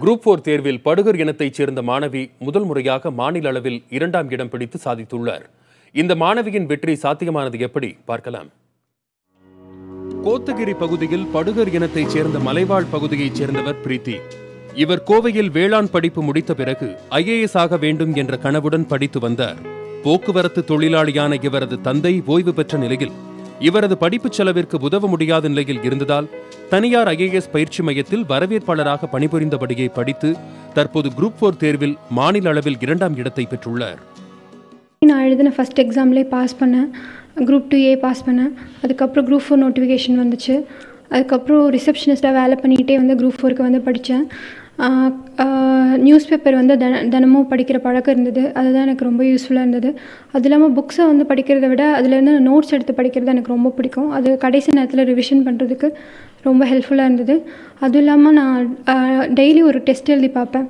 Group four தேர்வில் படுகர் இனத்தைச் சேர்ந்த மாணவி முதல் முறையாக மாநில அளவில் இரண்டாம் இடம் பிடித்து சாதித்துள்ளார். இந்த மாணவியின் வெற்றி சாத்தியமானது எப்படி? பார்க்கலாம். கோத்தகிரி பகுதியில் படுகர் இனத்தைச் சேர்ந்த மலைவாழ் பகுதியைச் சேர்ந்தவர் பிரீத்தி. இவர் கோவையில் வேளாண் படிப்பு முடித்த பிறகு ஐஏஎஸ் ஆக வேண்டும் என்ற கனவுடன் படித்து வந்தார். போக்குவரத்து தொழிலாளியான இவரது தந்தை ஓய்வு பெற்ற நிலையில் இவரது படிப்புச் செலவிற்கு உதவ முடியாத நிலையில் இருந்ததால் தனியார் ஐஏஎஸ் பயிற்சி மையத்தில் வரவேற்பாளராக பணிபுரிந்தபடியே படித்து தற்போது குரூப் போர் தேர்வில் மாநில அளவில் இரண்டாம் இடத்தை பெற்றுள்ளார். நான் எழுதின ஃபஸ்ட் எக்ஸாம்லேயே பாஸ் பண்ணேன். குரூப் டூ ஏ பாஸ் பண்ணேன். அதுக்கப்புறம் குரூப் ஃபோர் நோட்டிஃபிகேஷன் வந்துச்சு. அதுக்கப்புறம் ரிசப்ஷனிஸ்ட்டாக வேலை பண்ணிகிட்டே வந்து குரூப் ஃபோருக்கு வந்து படித்தேன். நியூஸ் பேப்பர் வந்து தின தினமும் படிக்கிற பழக்கம் இருந்தது. அதுதான் எனக்கு ரொம்ப யூஸ்ஃபுல்லாக இருந்தது. அது இல்லாமல் புக்ஸை வந்து படிக்கிறத விட அதுலேருந்து நோட்ஸ் எடுத்து படிக்கிறது எனக்கு ரொம்ப பிடிக்கும். அது கடைசி நேரத்தில் ரிவிஷன் பண்ணுறதுக்கு ரொம்ப ஹெல்ப்ஃபுல்லாக இருந்தது. அதுவும் இல்லாமல் நான் டெய்லி ஒரு டெஸ்ட் எழுதி பார்ப்பேன்.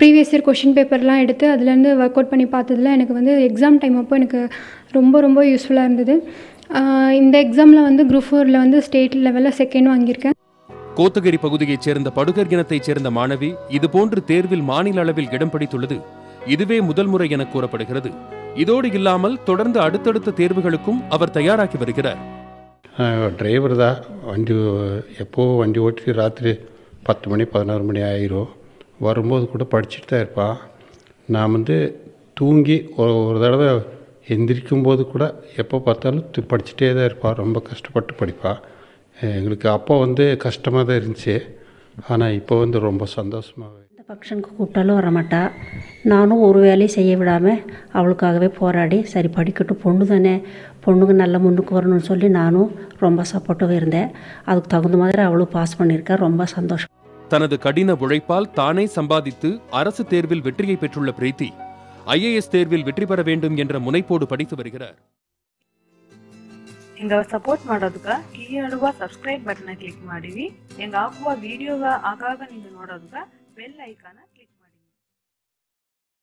ப்ரீவியஸ் இயர் கொஷின் பேப்பர்லாம் எடுத்து அதுலேருந்து ஒர்க் அவுட் பண்ணி பார்த்ததுல எனக்கு வந்து எக்ஸாம் டைம் அப்போ எனக்கு ரொம்ப ரொம்ப யூஸ்ஃபுல்லாக இருந்தது. இந்த எக்ஸாமில் வந்து குரூப் ஃபோரில் வந்து ஸ்டேட் லெவலில் செகண்ட் வாங்கியிருக்கேன். கோத்தகிரி பகுதியைச் சேர்ந்த படுகர் இனத்தைச் சேர்ந்த மாணவி இதுபோன்று தேர்வில் மாநில அளவில் இடம் பிடித்துள்ளது. இதுவே முதல் முறை என கூறப்படுகிறது. இதோடு இல்லாமல் தொடர்ந்து அடுத்தடுத்த தேர்வுகளுக்கும் அவர் தயாராகி வருகிறார். டிரைவர் தான். வண்டி எப்போ வண்டி ஓட்டி ராத்திரி பத்து மணி பதினோரு மணி ஆயிரும். வரும்போது கூட படிச்சுட்டு தான் இருப்பான். நான் வந்து தூங்கி ஒரு ஒரு தடவை எந்திரிக்கும் போது கூட எப்போ பார்த்தாலும் படிச்சுட்டே தான் இருப்பான். ரொம்ப கஷ்டப்பட்டு படிப்பான். எங்களுக்கு அப்போ வந்து கஷ்டமாக தான் இருந்துச்சு. ஆனால் இப்போ வந்து ரொம்ப சந்தோஷமாக எந்த ஃபங்க்ஷனுக்கு கூப்பிட்டாலும் வரமாட்டா. நானும் ஒரு வேலையும் செய்ய விடாமல் அவளுக்காகவே போராடி சரி படிக்கட்டும் பொண்ணு தானே பொண்ணுங்க நல்ல முன்னுக்கு வரணும்னு சொல்லி நானும் ரொம்ப சப்போர்ட்டாக இருந்தேன். அதுக்கு தகுந்த மாதிரி அவளும் பாஸ் பண்ணியிருக்கா. ரொம்ப சந்தோஷம். தனது கடின உழைப்பால் தானே சம்பாதித்து அரசு தேர்வில் வெற்றியை பெற்றுள்ள பிரீத்தி ஐஏஎஸ் தேர்வில் வெற்றி பெற வேண்டும் என்ற முனைப்போடு படித்து வருகிறார். ಹಿಂಗ ಸಪೋರ್ಟ್ ಮಾಡೋದಕ್ಕ ಆಡುವ ಸಬ್ಸ್ಕ್ರೈಬ್ ಬಟನ್ ಕ್ಲಿಕ್ ಮಾಡಿವಿ ಹೆಂಗ ಹಾಕುವ ವಿಡಿಯೋಗ ಆಗಾಗ ನೀವು ನೋಡೋದಕ್ಕೆ ಬೆಲ್ ಐಕಾನ